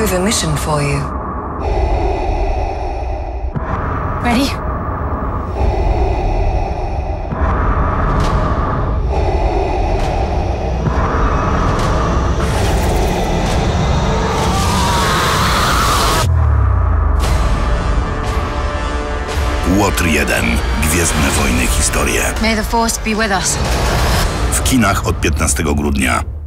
We've a mission for you. Ready? Łotr 1. Gwiezdne wojny historie. May the Force be with us. W kinach od 15 grudnia.